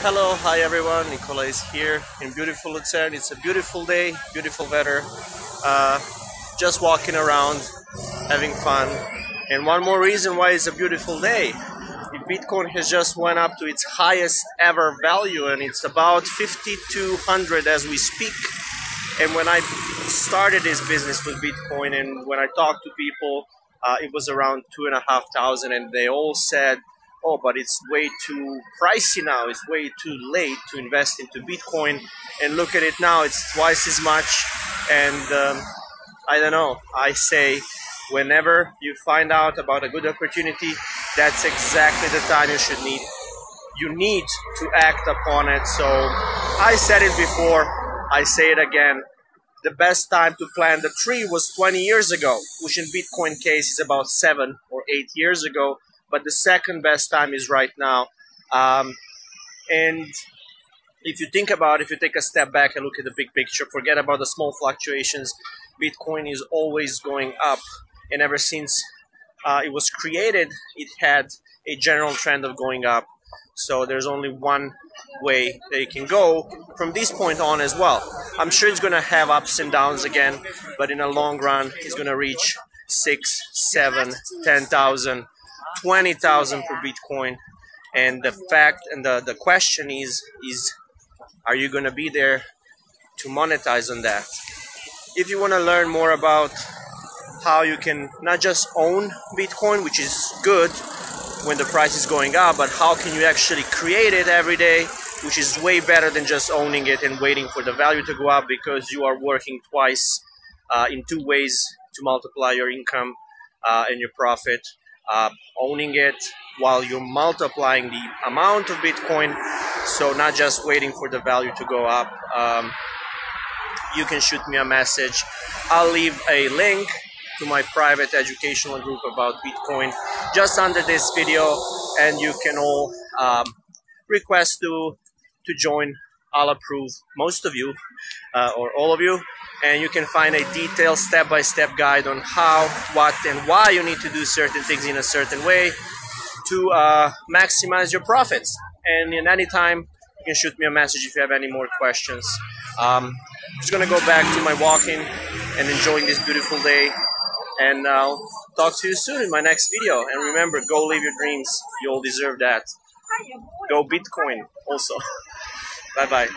Hello, hi everyone. Nikola is here in beautiful Lucerne. It's a beautiful day, beautiful weather. Uh, just walking around, having fun. And one more reason why it's a beautiful day. Bitcoin has just went up to its highest ever value, and it's about 5,200 as we speak. And when I started this business with Bitcoin, and when I talked to people, uh, it was around two and a half thousand, and they all said oh, but it's way too pricey now. It's way too late to invest into Bitcoin. And look at it now, it's twice as much. And um, I don't know. I say, whenever you find out about a good opportunity, that's exactly the time you should need. You need to act upon it. So I said it before, I say it again. The best time to plant the tree was 20 years ago, which in Bitcoin case is about seven or eight years ago but the second best time is right now. Um, and if you think about, if you take a step back and look at the big picture, forget about the small fluctuations. Bitcoin is always going up, and ever since uh, it was created, it had a general trend of going up. So there's only one way that it can go from this point on as well. I'm sure it's going to have ups and downs again, but in a long run, it's going to reach six, seven, ten thousand 20,000 per Bitcoin. And the fact and the, the question is, is are you going to be there to monetize on that? If you want to learn more about how you can not just own Bitcoin, which is good when the price is going up, but how can you actually create it every day, which is way better than just owning it and waiting for the value to go up because you are working twice uh, in two ways to multiply your income uh, and your profit uh, owning it while you're multiplying the amount of Bitcoin. So not just waiting for the value to go up. Um, you can shoot me a message. I'll leave a link to my private educational group about Bitcoin just under this video, and you can all um, request to to join. I'll approve most of you uh, or all of you and you can find a detailed step-by-step guide on how, what, and why you need to do certain things in a certain way to uh, maximize your profits. And in any time, you can shoot me a message if you have any more questions. Um, I'm just gonna go back to my walking and enjoying this beautiful day. And I'll talk to you soon in my next video. And remember, go live your dreams. You all deserve that. Go Bitcoin also. bye bye.